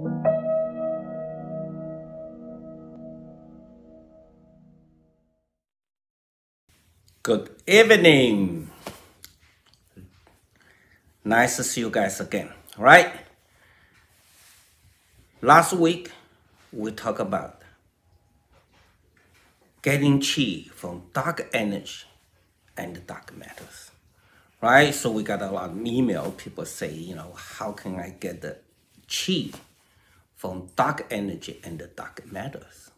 Good evening. Nice to see you guys again. Right? Last week we talked about getting chi from dark energy and dark matters. Right? So we got a lot of email. People say, you know, how can I get the chi from dark energy and the dark matters?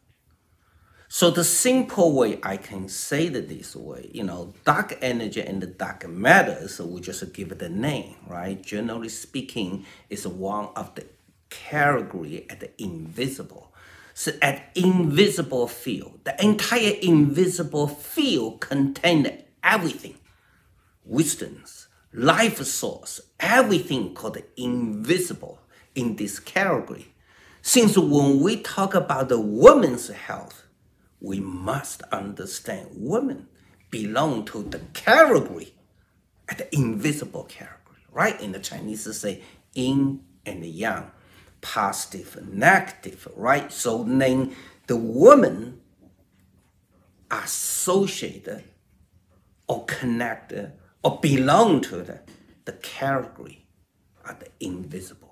So the simple way I can say it this way, you know, dark energy and the dark matter, so we just give it a name, right? Generally speaking, it's one of the category at the invisible. So at invisible field, the entire invisible field contains everything. Wisdoms, life source, everything called invisible in this category. Since when we talk about the woman's health, we must understand women belong to the category, the invisible category, right? In the Chinese, say yin and yang, positive negative, right? So then the woman associated or connected or belong to the, the category of the invisible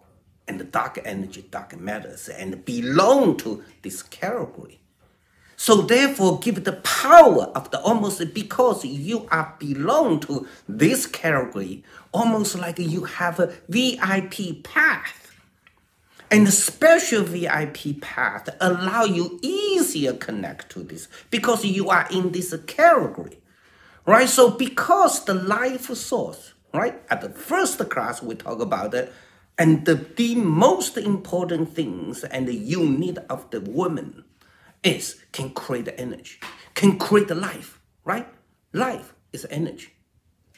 and dark energy, dark matters, and belong to this category. So therefore, give the power of the almost because you are belong to this category, almost like you have a VIP path. And the special VIP path allow you easier connect to this because you are in this category, right? So because the life source, right? At the first class, we talk about it, and the, the most important things and the unit of the woman is can create energy, can create life, right? Life is energy.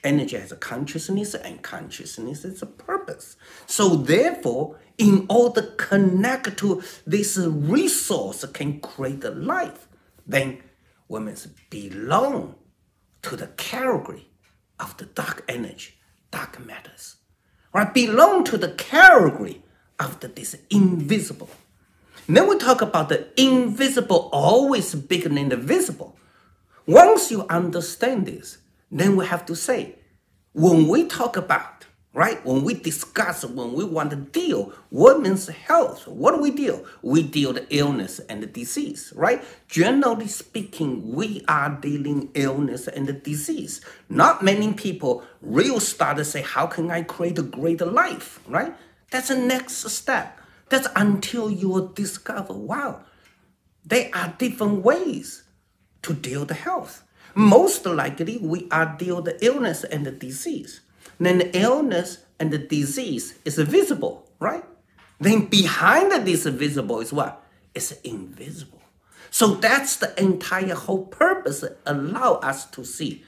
Energy has a consciousness and consciousness is a purpose. So therefore, in order to connect to this resource can create a life, then women belong to the category of the dark energy, dark matters. Right? Belong to the category of the, this invisible then we talk about the invisible always bigger than the visible. Once you understand this, then we have to say, when we talk about, right, when we discuss, when we want to deal women's health, what do we deal? We deal the illness and the disease, right? Generally speaking, we are dealing illness and the disease. Not many people real start to say, how can I create a greater life, right? That's the next step. That's until you discover, wow, there are different ways to deal the health. Most likely, we are deal the illness and the disease. Then the illness and the disease is visible, right? Then behind this visible is what? It's invisible. So that's the entire whole purpose allow us to see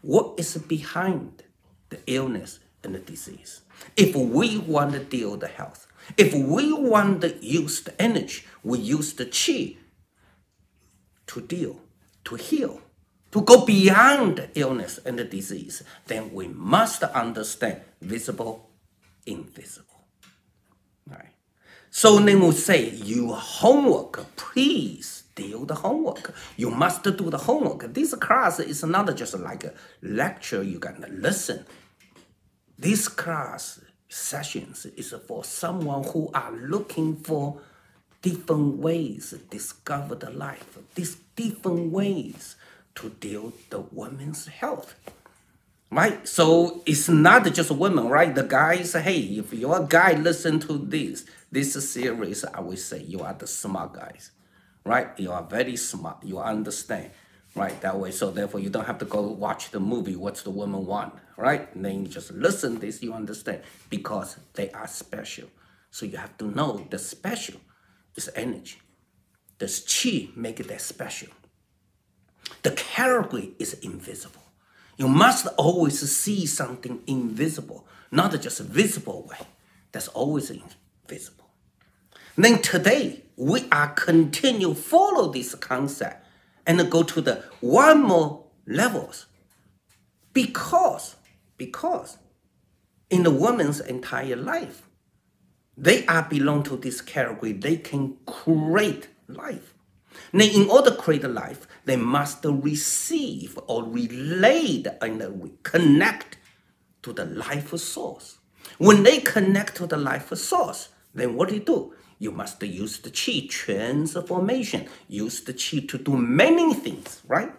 what is behind the illness and the disease. If we want to deal the health, if we want to use the energy, we use the chi to deal, to heal, to go beyond illness and disease, then we must understand visible, invisible. Right. So then we say, you homework, please do the homework. You must do the homework. This class is not just like a lecture you can listen. This class sessions is for someone who are looking for different ways to discover the life, these different ways to deal the women's health. Right? So it's not just women, right? The guys, hey, if you're a guy, listen to this. This series, I would say you are the smart guys. Right? You are very smart. You understand right? That way, so therefore you don't have to go watch the movie, what's the woman want, right? And then you just listen this, you understand, because they are special. So you have to know the special is energy. The chi make it that special. The category is invisible. You must always see something invisible, not just visible way. That's always invisible. then today, we are continue follow this concept and go to the one more levels. Because, because in the woman's entire life, they are belong to this category. They can create life. Now, in order to create life, they must receive or relate and connect to the life source. When they connect to the life source, then what do you do? You must use the chi transformation. Use the chi to do many things, right?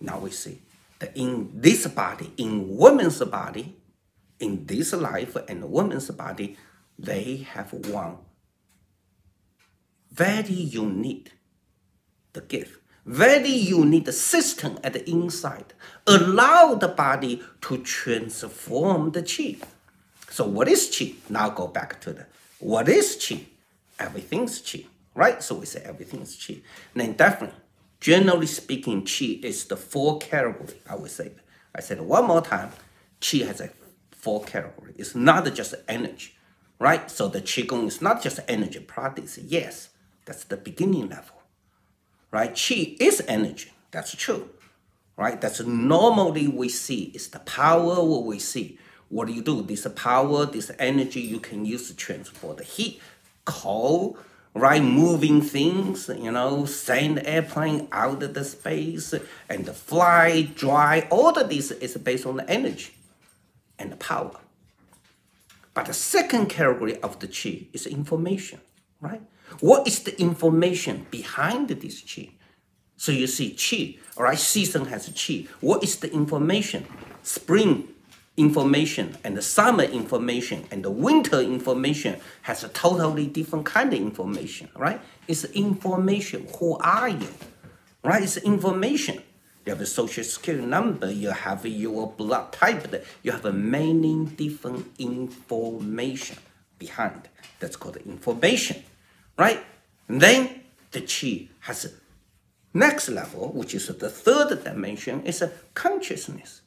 Now we see that in this body, in woman's body, in this life and woman's body, they have one very unique the gift, very unique system at the inside, allow the body to transform the chi. So what is chi? Now go back to the what is chi? Everything's chi, right? So we say everything's chi. Then definitely, generally speaking, chi is the four category. I would say. I said one more time. Chi has a four category. It's not just energy, right? So the qigong is not just energy practice. Yes, that's the beginning level, right? Qi is energy. That's true, right? That's normally we see. It's the power what we see. What do you do? This power, this energy you can use to transport the heat, cold, right? Moving things, you know, send airplane out of the space and the fly, dry. All of this is based on the energy and the power. But the second category of the chi is information, right? What is the information behind this chi? So you see chi, all right, season has chi. What is the information? Spring information and the summer information and the winter information has a totally different kind of information, right? It's information. Who are you? Right? It's information. You have a social security number, you have your blood type, you have many different information behind. That's called information, right? And then the chi has next level, which is the third dimension, is a consciousness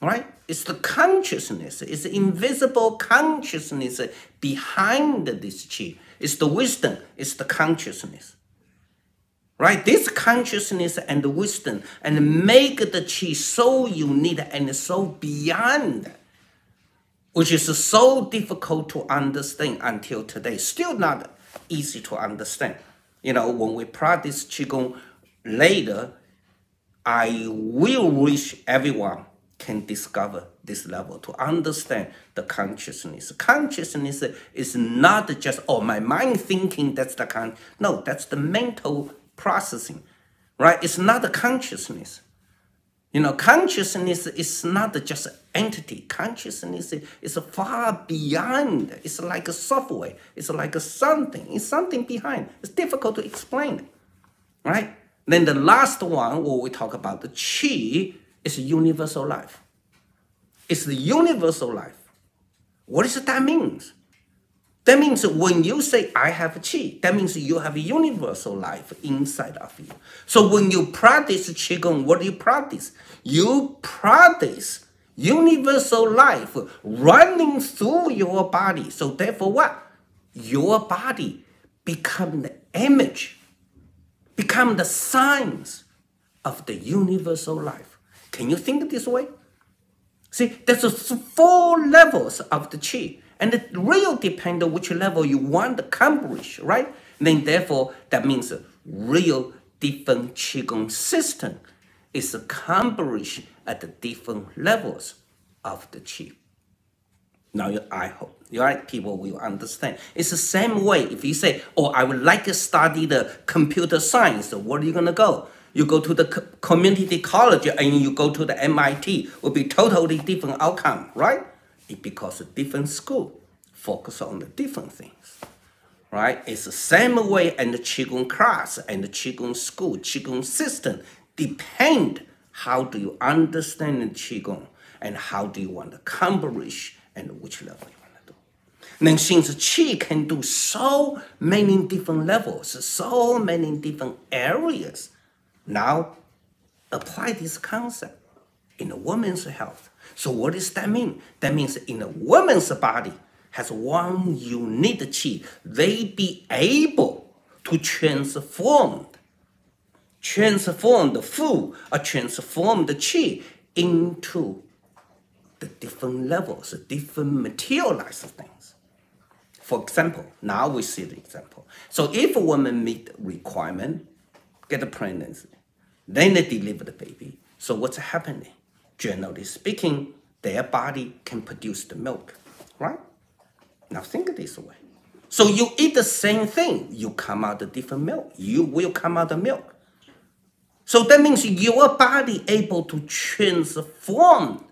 right? It's the consciousness, it's the invisible consciousness behind this chi. It's the wisdom, it's the consciousness. Right? This consciousness and the wisdom and make the chi so unique and so beyond, which is so difficult to understand until today. Still not easy to understand. You know, when we practice Qigong later, I will wish everyone can discover this level to understand the consciousness. Consciousness is not just, oh, my mind thinking that's the kind. No, that's the mental processing, right? It's not the consciousness. You know, consciousness is not just an entity. Consciousness is far beyond. It's like a software. It's like a something. It's something behind. It's difficult to explain, right? Then the last one, where we talk about the chi, is universal life. It's the universal life. What does that mean? That means when you say, I have Qi, that means you have a universal life inside of you. So when you practice Qigong, what do you practice? You practice universal life running through your body. So therefore what? Your body become the image, become the signs of the universal life. Can you think this way? See, there's four levels of the chi, and it really depends on which level you want to accomplish, right? then therefore, that means a real different qigong system is accomplished at the different levels of the chi. Now, I hope right people will understand. It's the same way if you say, "Oh, I would like to study the computer science." So where are you gonna go? you go to the community college and you go to the MIT, will be totally different outcome, right? It because different school focus on the different things, right? It's the same way and the Qigong class and the Qigong school, Qigong system depend how do you understand the Qigong and how do you want to accomplish and which level you want to do. Then since Qi can do so many different levels, so many different areas, now, apply this concept in a woman's health. So what does that mean? That means in a woman's body has one unique chi. They be able to transform, transform the food or transform the chi into the different levels, different materialized things. For example, now we see the example. So if a woman meet requirement, get pregnancy, then they deliver the baby. So what's happening? Generally speaking, their body can produce the milk, right? Now think of this way. So you eat the same thing, you come out a different milk. You will come out the milk. So that means your body able to transform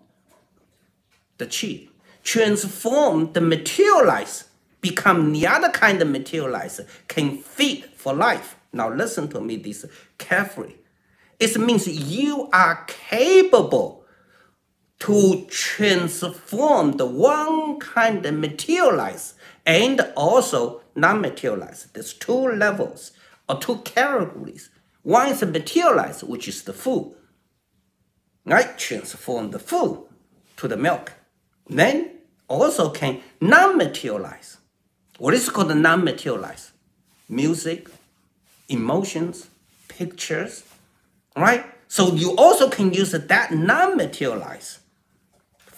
the chi, transform the materialize, become the other kind of materialize, can feed for life. Now listen to me this carefully. It means you are capable to transform the one kind of materialize and also non-materialize. There's two levels or two categories. One is materialize, which is the food. Right? Transform the food to the milk. Then also can non-materialize. What is called non-materialize? Music, emotions, pictures, right? So you also can use that non-materialized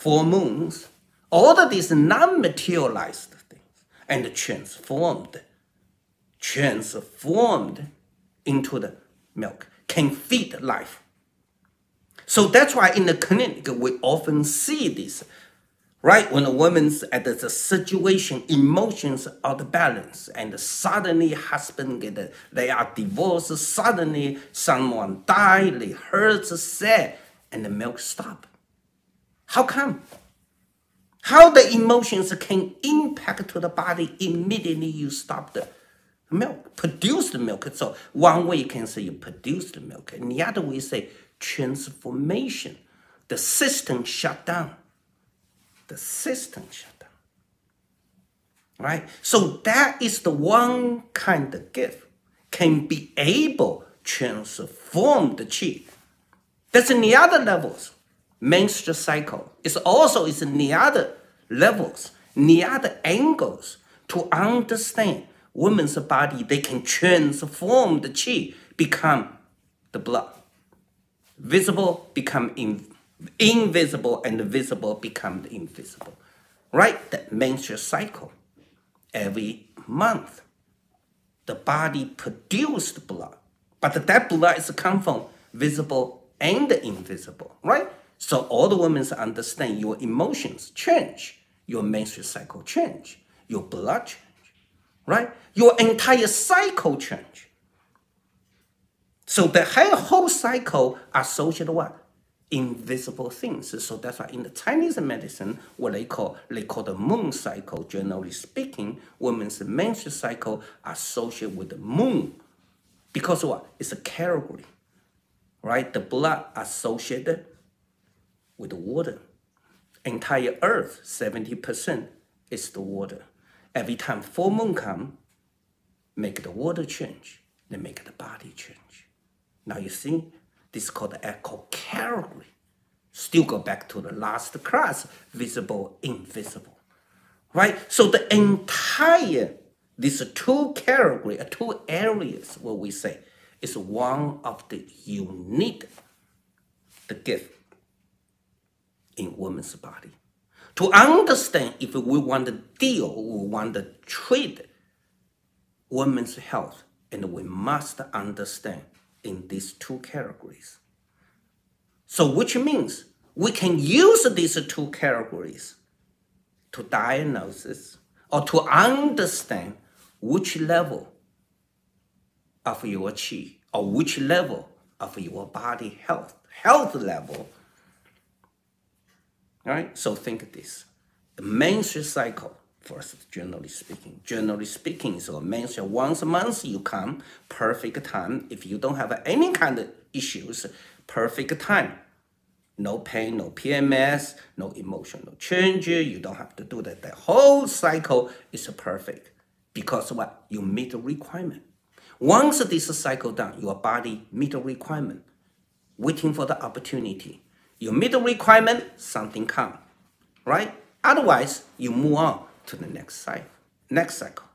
full moons, all of these non-materialized things, and transformed, transformed into the milk, can feed life. So that's why in the clinic we often see this right? When a woman's at the situation, emotions out of balance, and suddenly husband get they are divorced, suddenly someone die, they hurt, sad, and the milk stop. How come? How the emotions can impact to the body immediately you stop the milk, produce the milk. So one way you can say you produce the milk, and the other way say transformation. The system shut down the system shut down. Right? So that is the one kind of gift can be able transform the chi. That's in the other levels. Menstrual cycle is also in the other levels, in the other angles to understand women's body, they can transform the chi, become the blood. Visible become invisible invisible and the visible become invisible. Right? That menstrual cycle. Every month, the body produced blood, but that blood is come from visible and invisible, right? So all the women understand your emotions change, your menstrual cycle change, your blood change, right? Your entire cycle change. So the whole cycle associated what? invisible things. So that's why in the Chinese medicine, what they call they call the moon cycle. Generally speaking, women's menstrual cycle associated with the moon, because what? It's a category, right? The blood associated with the water. Entire Earth, seventy percent is the water. Every time full moon come, make the water change, then make the body change. Now you see this is called category. Still go back to the last class, visible, invisible. Right? So the entire, these two category, uh, two areas, what we say, is one of the unique, the gift in woman's body. To understand if we want to deal, we want to treat women's health, and we must understand in these two categories. So which means we can use these two categories to diagnose or to understand which level of your chi or which level of your body health, health level. Right, so think of this. The menstrual cycle First, generally speaking. Generally speaking, so menstrual once a month you come, perfect time. If you don't have any kind of issues, perfect time. No pain, no PMS, no emotional change. You don't have to do that. The whole cycle is perfect because what? You meet the requirement. Once this cycle done, your body meet the requirement, waiting for the opportunity. You meet the requirement, something come, right? Otherwise, you move on to the next cycle. Next cycle.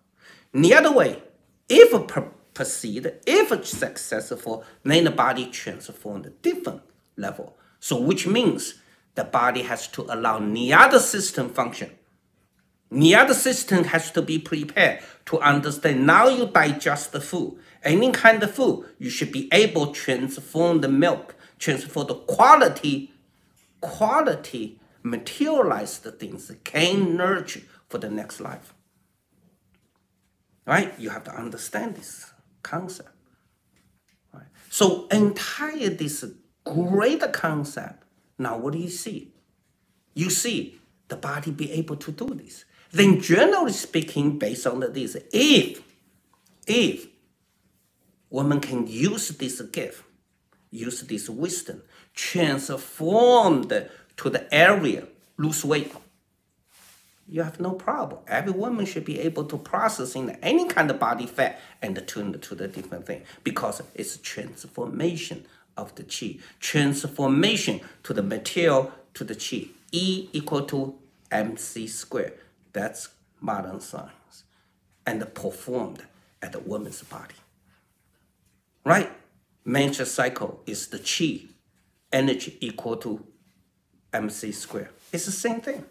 The other way, if proceed, if successful, then the body transform a different level. So which means the body has to allow the other system function. The other system has to be prepared to understand. Now you digest the food. Any kind of food, you should be able to transform the milk, transform the quality, quality, materialized things, can nurture for the next life. Right? You have to understand this concept. Right? So entire this great concept, now what do you see? You see the body be able to do this. Then generally speaking, based on this, if, if woman can use this gift, use this wisdom, transformed to the area, lose weight, you have no problem. Every woman should be able to process in any kind of body fat and tune to the different thing because it's transformation of the chi, transformation to the material to the chi. E equal to mc squared. That's modern science. And performed at the woman's body. Right? Menstrual cycle is the chi, energy equal to mc squared. It's the same thing.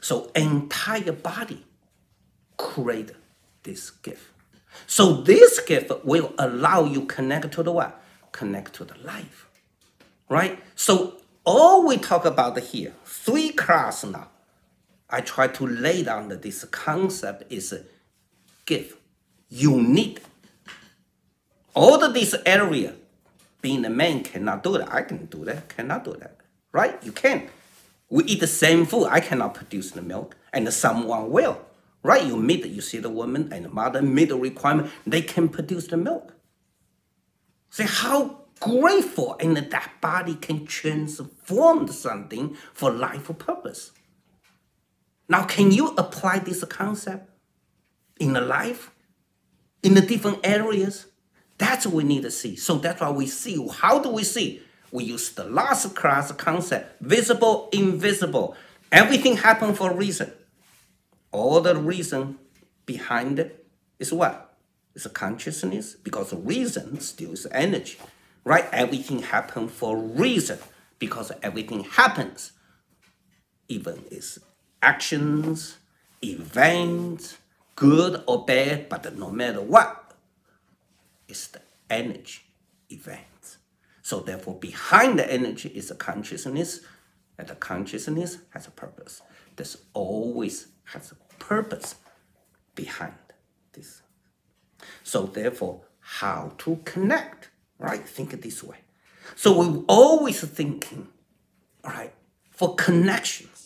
So entire body create this gift. So this gift will allow you connect to the what? Connect to the life. Right? So all we talk about here, three class now, I try to lay down this concept is gift. All this area. Being a man cannot do that. I can do that. Cannot do that. Right? You can. We eat the same food. I cannot produce the milk, and someone will. Right? You meet, you see the woman and the mother meet the requirement. They can produce the milk. See how grateful and that body can transform something for life purpose. Now, can you apply this concept in the life, in the different areas? That's what we need to see. So that's why we see. How do we see? We use the last class concept, visible, invisible. Everything happened for a reason. All the reason behind it is what? It's a consciousness because reason still is energy, right? Everything happened for a reason because everything happens. Even is actions, events, good or bad, but no matter what, it's the energy event. So therefore, behind the energy is a consciousness, and the consciousness has a purpose. There's always has a purpose behind this. So therefore, how to connect, right? Think it this way. So we're always thinking, right, for connections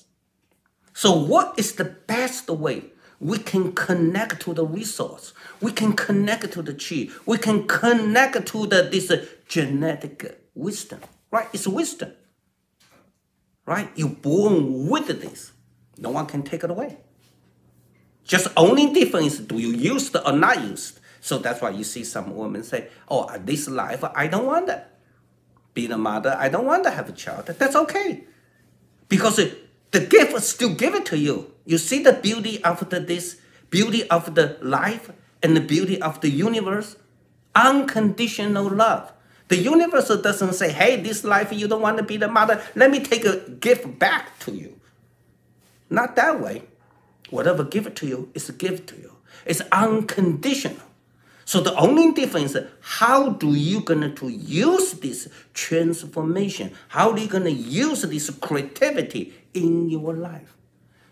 so what is the best way we can connect to the resource? We can connect to the chi. We can connect to the this uh, genetic wisdom, right? It's wisdom, right? You're born with this. No one can take it away. Just only difference, do you use it or not use it? So that's why you see some women say, oh, this life, I don't want that. Being a mother, I don't want to have a child. That's okay. Because the gift will still give it to you. You see the beauty of the, this, beauty of the life and the beauty of the universe? Unconditional love. The universe doesn't say, hey, this life you don't want to be the mother, let me take a gift back to you. Not that way. Whatever give to you is a gift to you. It's unconditional. So the only difference how do you going to use this transformation? How are you going to use this creativity in your life?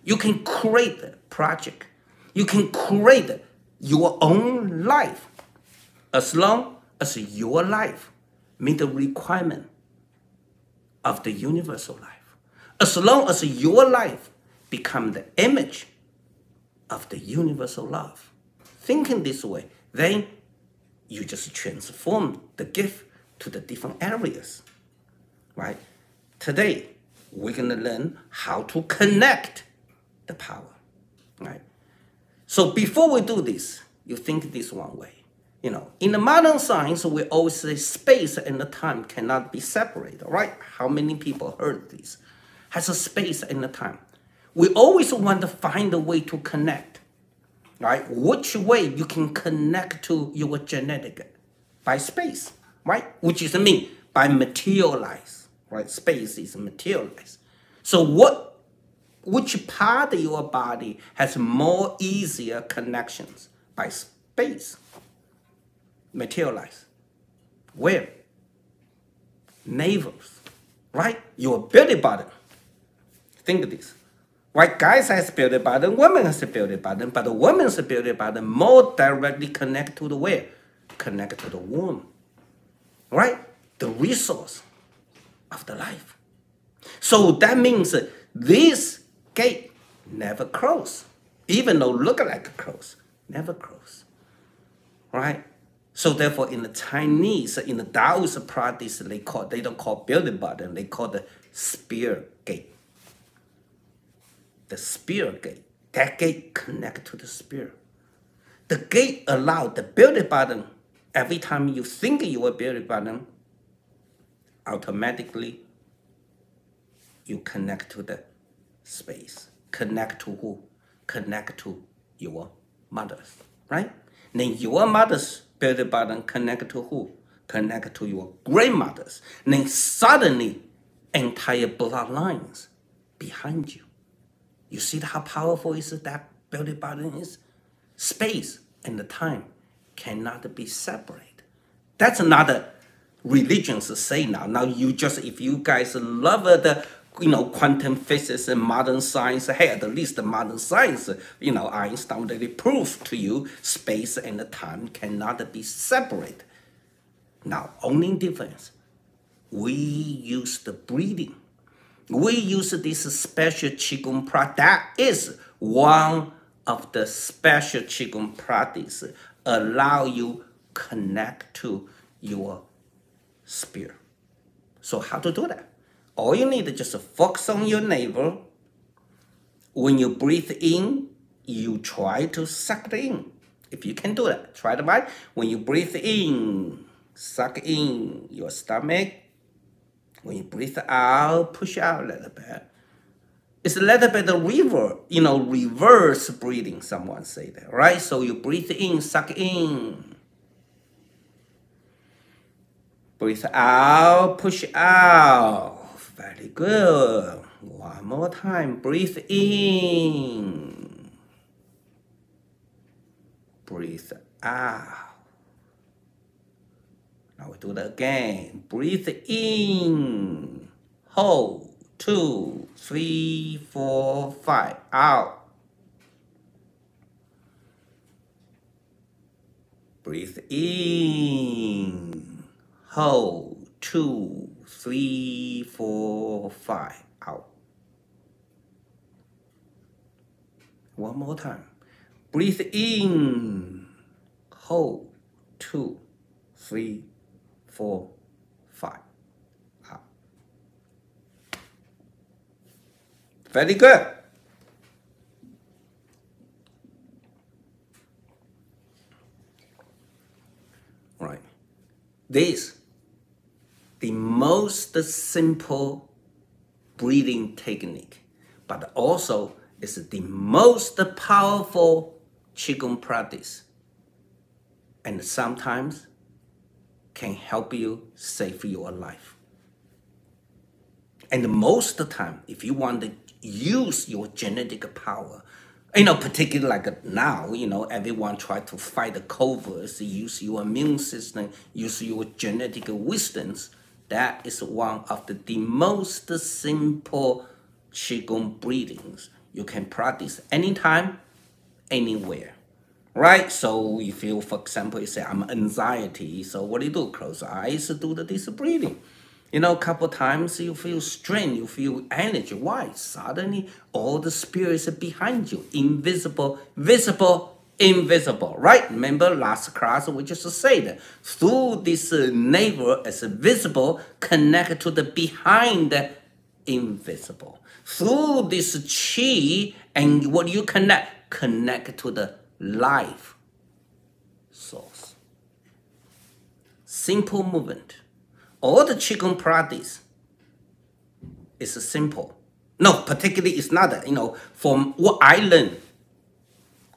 You can create the project. You can create your own life as long as your life meet the requirement of the universal life. As long as your life become the image of the universal love. Thinking this way, then you just transform the gift to the different areas, right? Today, we're going to learn how to connect the power, right? So before we do this, you think this one way. You know, in the modern science, we always say space and the time cannot be separated, right? How many people heard this? Has a space and a time. We always want to find a way to connect right? Which way you can connect to your genetic by space, right? Which is mean by materialize, right? Space is materialize. So what which part of your body has more easier connections by space materialize? Where? Navels, right? Your belly button. Think of this. Right, guys has belly button, women has belly button, but the woman's belly button more directly connect to the where? Connect to the womb. Right? The resource of the life. So that means this gate never close. Even though look like a close, never close. Right? So therefore, in the Chinese, in the Taoist practice, they call they don't call building button, they call the spear gate the spirit gate. That gate connect to the spirit. The gate allow the building button. Every time you think you are belly button, automatically you connect to the space. Connect to who? Connect to your mothers, right? Then your mother's belly button connect to who? Connect to your grandmothers. Then suddenly entire bloodlines behind you. You see how powerful is that belly button is? Space and the time cannot be separated. That's another religions say now. Now you just, if you guys love the you know, quantum physics and modern science, hey, at least the modern science, you know, Einstein already proved to you space and time cannot be separate. Now, only in difference, we use the breathing we use this special Qigong practice. That is one of the special Qigong practice allow you connect to your spirit. So how to do that? All you need is just focus on your navel. When you breathe in, you try to suck it in. If you can do that, try it right. When you breathe in, suck in your stomach, when you breathe out, push out a little bit. It's a little bit of reverse, you know, reverse breathing, someone say that, right? So you breathe in, suck in. Breathe out, push out. Very good. One more time. Breathe in. Breathe out. Now we do that again. Breathe in. Hold. Two, three, four, five. Out. Breathe in. Hold. Two, three, four, five. Out. One more time. Breathe in. Hold. Two, three, four, five. Up. Very good. Right. This, the most simple breathing technique, but also is the most powerful Qigong practice. And sometimes can help you save your life. And most of the time, if you want to use your genetic power, you know, particularly like now, you know, everyone try to fight the COVID, use your immune system, use your genetic wisdoms. That is one of the, the most simple Qigong breathings you can practice anytime, anywhere right? So if you, for example, you say I'm anxiety, so what do you do? Close eyes, do the deep breathing. You know, a couple times you feel strain, you feel energy. Why? Suddenly all the spirits behind you, invisible, visible, invisible, right? Remember last class we just said, through this navel as visible, connect to the behind invisible. Through this chi and what you connect, connect to the life source. Simple movement. All the Qigong practice is simple. No, particularly it's not, that, you know, from what I learned,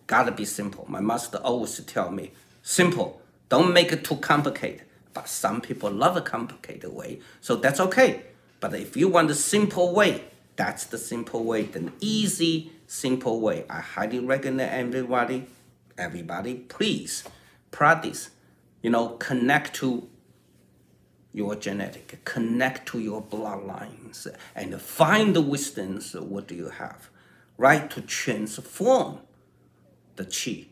gotta be simple. My master always tell me, simple. Don't make it too complicated. But some people love a complicated way, so that's okay. But if you want a simple way, That's the simple way, the easy, simple way. I highly recommend everybody, everybody, please practice. You know, connect to your genetic, connect to your bloodlines, and find the wisdoms. What do you have, right? To transform the chi,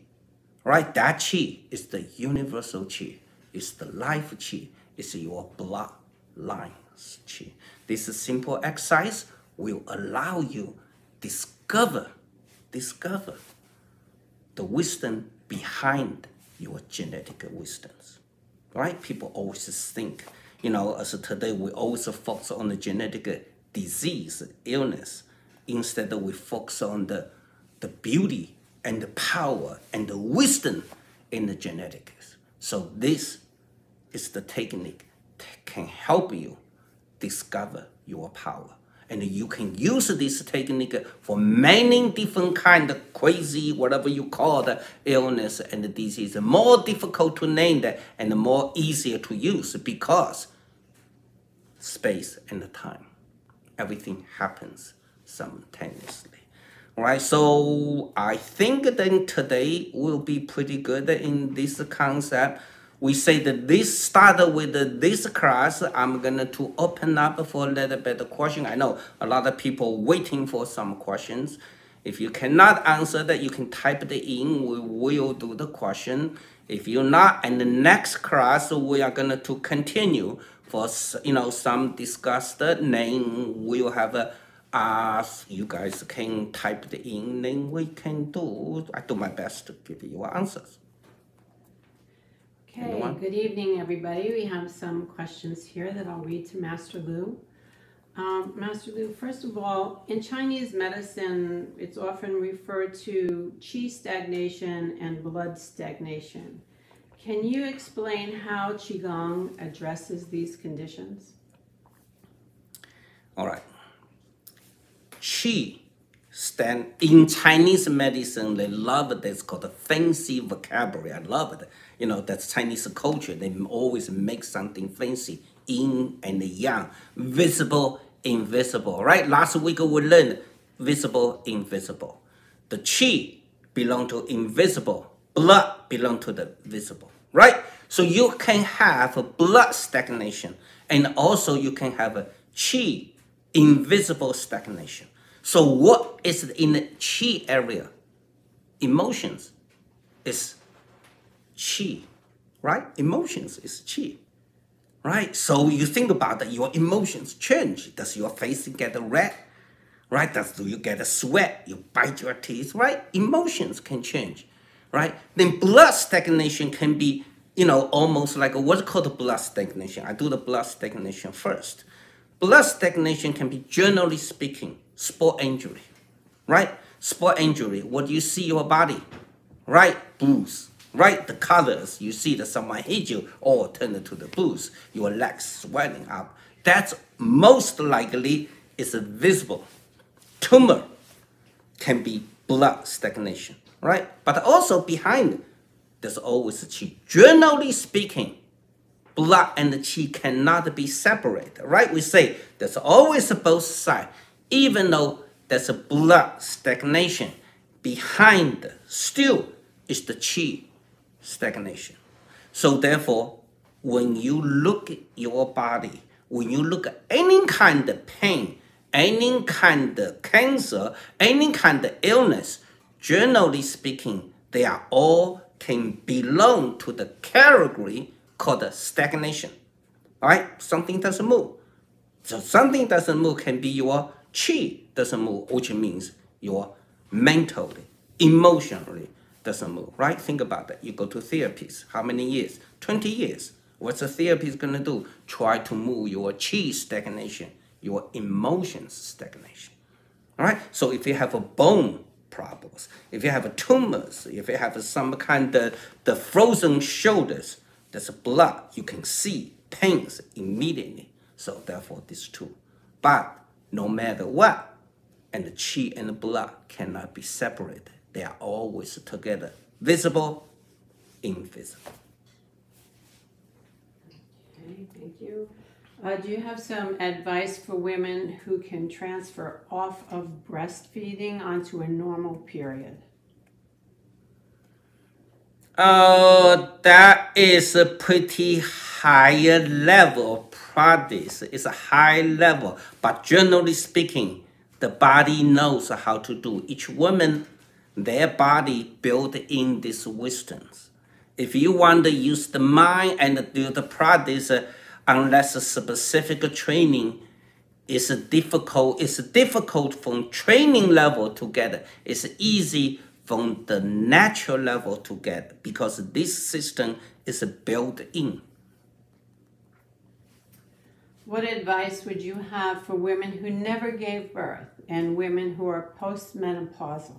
right? That chi is the universal chi, it's the life chi, it's your blood bloodlines chi. This simple exercise will allow you discover, discover the wisdom behind your genetic wisdoms. Right? People always think, you know, as today we always focus on the genetic disease, illness, instead we focus on the, the beauty and the power and the wisdom in the genetics. So this is the technique that can help you discover your power. And you can use this technique for many different kind of crazy whatever you call the illness and the disease more difficult to name that and the more easier to use because space and the time. Everything happens simultaneously Right, so I think then today will be pretty good in this concept we say that this started with this class. I'm going to open up for a little bit of question. I know a lot of people waiting for some questions. If you cannot answer that, you can type it in. We will do the question. If you're not, in the next class, we are going to continue for you know some discussed name. We'll have a ask. You guys can type it in, then we can do. I do my best to give you answers. Okay, good evening, everybody. We have some questions here that I'll read to Master Lu. Um, Master Lu, first of all, in Chinese medicine, it's often referred to qi stagnation and blood stagnation. Can you explain how Qigong addresses these conditions? All right. Qi stand in Chinese medicine, they love this called fancy vocabulary. I love it you know, that's Chinese culture. They always make something fancy, yin and yang, visible, invisible, right? Last week we learned visible, invisible. The chi belong to invisible, blood belong to the visible, right? So you can have a blood stagnation and also you can have a chi invisible stagnation. So what is in the chi area? Emotions is chi, right? Emotions is chi, right? So you think about that, your emotions change. Does your face get red? Right? Does do you get a sweat? You bite your teeth, right? Emotions can change, right? Then blood stagnation can be, you know, almost like a, what's called blood stagnation. I do the blood stagnation first. Blood stagnation can be, generally speaking, sport injury, right? Sport injury, what do you see your body, right? Bruise, right? The colors, you see that someone hit you, all turn to the blues, your legs swelling up. That's most likely is visible. Tumor can be blood stagnation, right? But also behind, there's always a qi. Generally speaking, blood and the qi cannot be separated, right? We say there's always both sides, even though there's a blood stagnation behind, still is the qi stagnation. So therefore, when you look at your body, when you look at any kind of pain, any kind of cancer, any kind of illness, generally speaking, they are all can belong to the category called stagnation. Right? Something doesn't move. So something doesn't move can be your chi doesn't move, which means your mentally, emotionally, doesn't move, right? Think about that. You go to therapies. How many years? 20 years. What's the therapist going to do? Try to move your chi stagnation, your emotions stagnation. Right? So if you have a bone problems, if you have a tumors, if you have some kind of the frozen shoulders, there's blood, you can see pains immediately. So therefore, this too. But no matter what, and the chi and the blood cannot be separated. They are always together, visible, invisible. Okay, thank you. Uh, do you have some advice for women who can transfer off of breastfeeding onto a normal period? Uh, that is a pretty higher level of practice. It's a high level, but generally speaking, the body knows how to do. Each woman, their body built in these wisdoms. If you want to use the mind and do the practice, uh, unless a specific training is a difficult, it's difficult from training level to get. It's easy from the natural level to get because this system is built in. What advice would you have for women who never gave birth and women who are postmenopausal?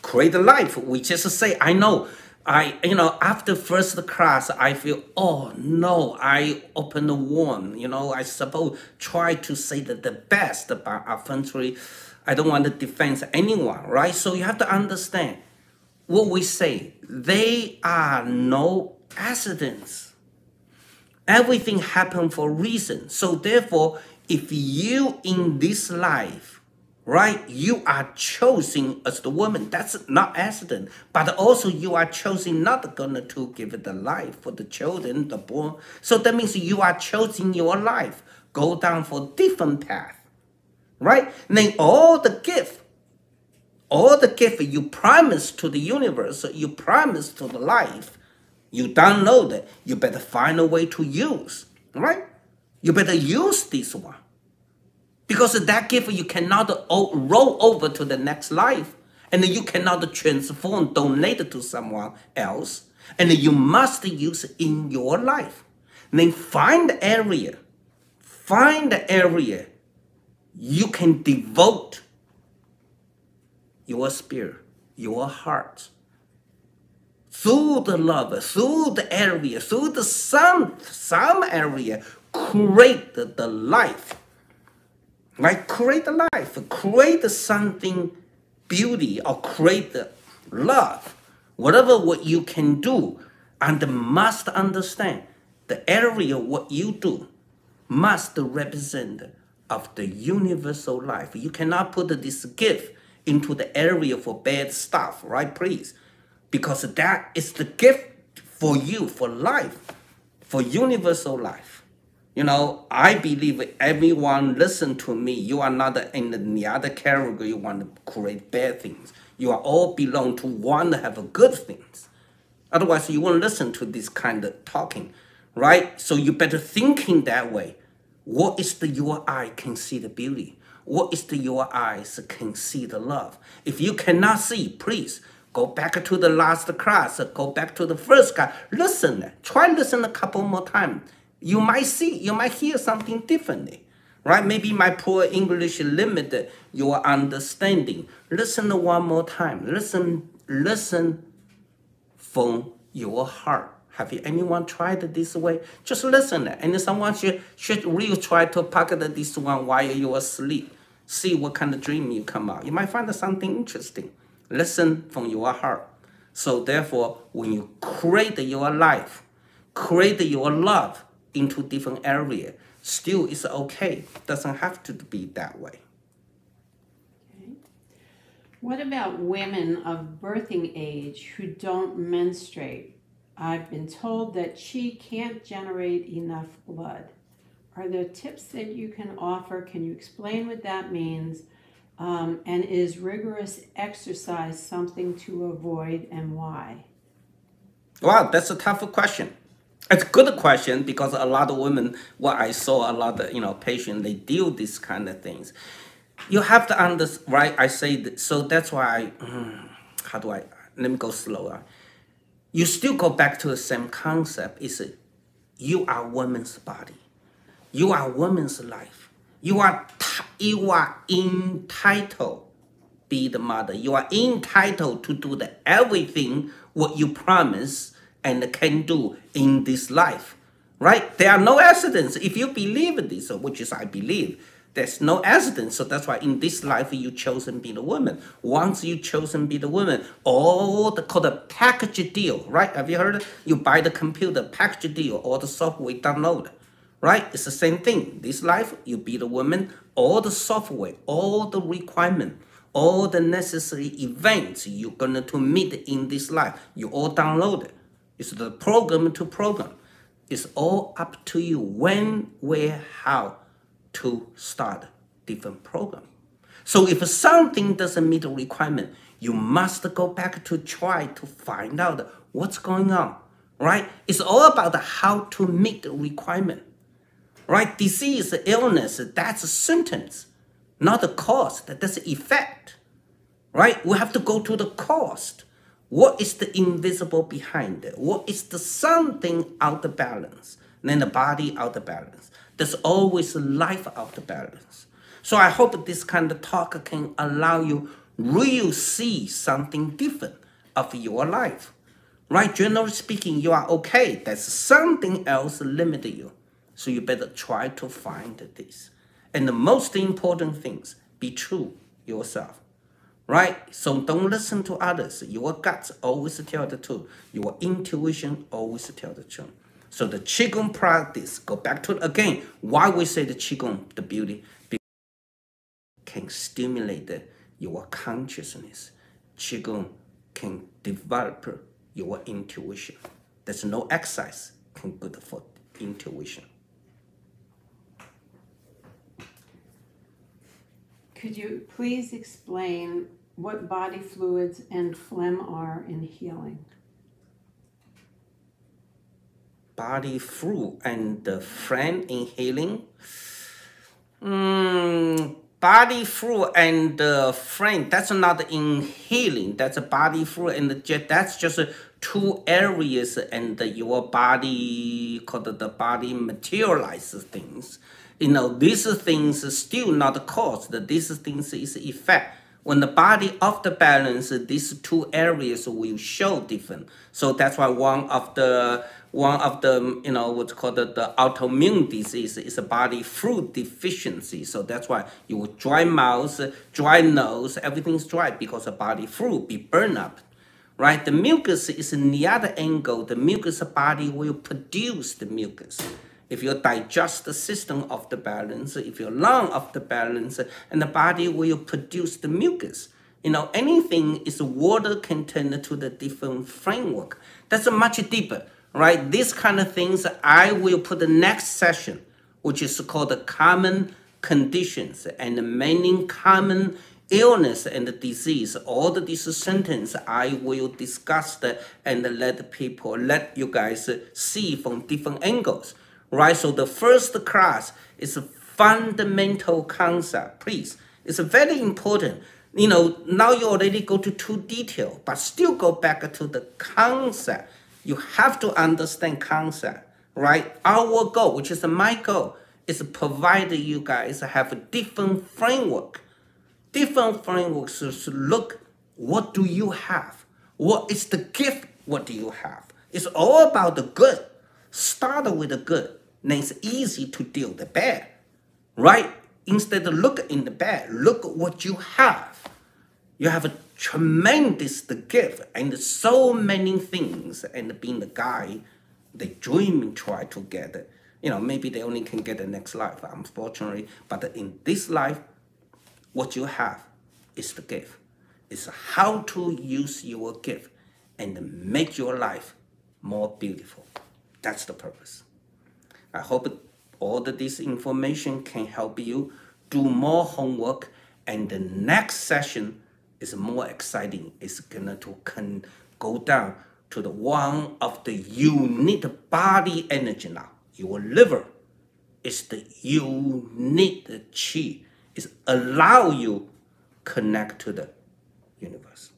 Create a life. We just say, I know. I, you know, after first class, I feel, oh no, I open the womb. You know, I suppose try to say that the best about uh, eventually I don't want to defend anyone, right? So you have to understand what we say. They are no accidents. Everything happened for a reason. So therefore, if you in this life, right, you are choosing as the woman, that's not accident. But also you are choosing not gonna to give the life for the children, the born. So that means you are choosing your life. Go down for different path right? Then all the gift, all the gift you promise to the universe, you promise to the life, you download it, you better find a way to use, right? You better use this one. Because that gift you cannot roll over to the next life. And you cannot transform, donate it to someone else. And you must use it in your life. And then find the area. Find the area you can devote your spirit, your heart, through the love, through the area, through the some, some area, create the, life. Right? Create the life, create something beauty or create the love. Whatever what you can do, and must understand the area what you do must represent of the universal life. You cannot put this gift into the area for bad stuff, right? Please. Because that is the gift for you, for life, for universal life. You know, I believe everyone listen to me. You are not in the other category you want to create bad things. You are all belong to one to have good things. Otherwise, you won't listen to this kind of talking, right? So you better thinking that way. What is the your eye can see the beauty? What is the your eyes can see the love? If you cannot see, please go back to the last class, go back to the first class. Listen, try listen a couple more times. You might see, you might hear something differently. Right? Maybe my poor English limited your understanding. Listen one more time. Listen, listen from your heart. Have you anyone tried this way? Just listen, and someone should should really try to pocket this one while you're asleep. See what kind of dream you come out. You might find something interesting. Listen from your heart. So therefore, when you create your life, create your love into different area, still it's okay. Doesn't have to be that way. Okay. What about women of birthing age who don't menstruate? I've been told that she can't generate enough blood. Are there tips that you can offer? Can you explain what that means? Um, and is rigorous exercise something to avoid and why? Wow, that's a tough question. It's a good question because a lot of women, what I saw, a lot of you know patients, they deal these kind of things. You have to understand, right? I say that, so. That's why. I, how do I? Let me go slower you still go back to the same concept. Is you are woman's body. You are woman's life. You are you are entitled be the mother. You are entitled to do the everything what you promise and can do in this life. Right? There are no accidents. If you believe this, which is I believe, there's no accident. So that's why in this life you chosen be the woman. Once you chosen be the woman, all the called a package deal, right? Have you heard? You buy the computer package deal, all the software download, right? It's the same thing. This life, you be the woman, all the software, all the requirement, all the necessary events you're gonna to meet in this life, you all download it. It's the program to program. It's all up to you when, where, how to start different program. So if something doesn't meet the requirement, you must go back to try to find out what's going on, right? It's all about how to meet the requirement, right? Disease, illness, that's a symptoms, not the cause, That that's the effect, right? We have to go to the cause. What is the invisible behind it? What is the something out of balance? Then the body out of balance. There's always a life out of balance. So I hope this kind of talk can allow you really see something different of your life. Right? Generally speaking, you are okay. There's something else limiting you. So you better try to find this. And the most important things, be true yourself. Right? So don't listen to others. Your guts always tell the truth. Your intuition always tell the truth. So the Qigong practice, go back to it again. Why we say the Qigong, the beauty, can stimulate your consciousness. Qigong can develop your intuition. There's no exercise can good for intuition. Could you please explain what body fluids and phlegm are in healing? Body fluid and the phlegm in healing? Mm, body fluid and the phlegm that's not inhaling, that's a body fluid and the, that's just two areas and your body called the body materializes things. You know these things still not caused these things is effect. When the body off the balance these two areas will show different. So that's why one of the one of the, you know, what's called the, the autoimmune disease is a body fluid deficiency. So that's why you dry mouth, dry nose, everything's dry because the body fluid be burned up, right? The mucus is in the other angle. The mucus body will produce the mucus. If your digestive system of the balance, if your lung of the balance, and the body will produce the mucus. You know, anything is water contained to the different framework. That's much deeper right? These kind of things I will put the next session, which is called the common conditions and the many common illness and disease. All the these sentence I will discuss and let people, let you guys see from different angles, right? So the first class is a fundamental concept, please. It's very important. You know, now you already go to too detail, but still go back to the concept you have to understand concept, right? Our goal, which is my goal, is provide you guys have a different framework. Different frameworks to look what do you have? What is the gift? What do you have? It's all about the good. Start with the good. Then it's easy to deal the bad. Right? Instead of look in the bad, look what you have. You have a tremendous gift and so many things and being the guy they dream and try to get. You know, maybe they only can get the next life, unfortunately. But in this life, what you have is the gift. It's how to use your gift and make your life more beautiful. That's the purpose. I hope all this information can help you do more homework and the next session is more exciting. It's gonna to can go down to the one of the unit body energy now. Your liver is the unique Qi. It's allow you connect to the universe.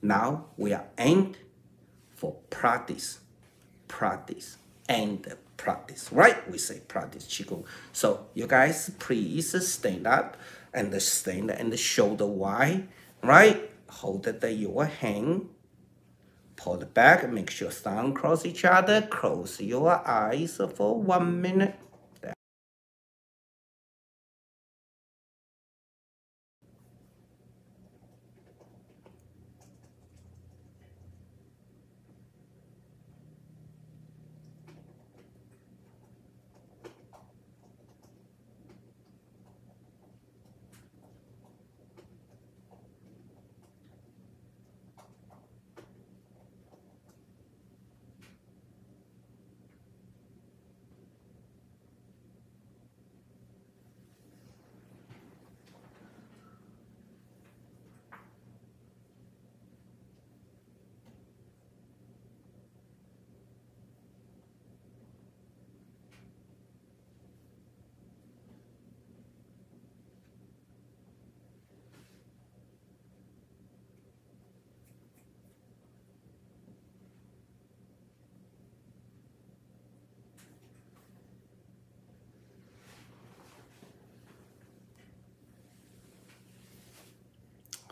Now we are aimed for practice, practice, and practice. Right? We say practice Qigong. So you guys please stand up and stand and show the wide right? Hold the your hand, pull it back, make sure your thumb cross each other, close your eyes for one minute.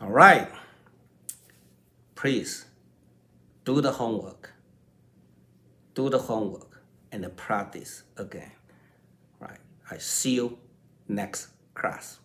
All right. Please do the homework. Do the homework and practice again. Right. I see you next class.